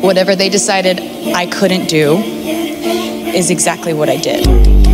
whatever they decided I couldn't do is exactly what I did.